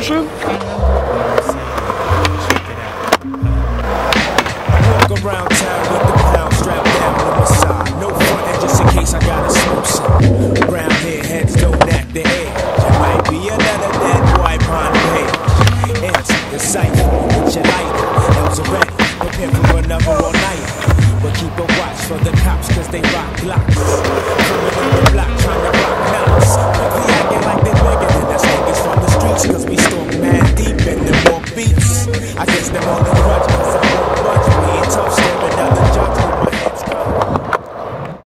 Walk around town with the pound strapped down to my side. No front end just in case I gotta smoke some. Brown hair heads don't act the edge. There might be another dead behind the page. Enter the cipher with your lighter. Elves are ready, prepare for another all night. But keep a watch for the cops cause they rock blocks. Coming on the block I guess they're all know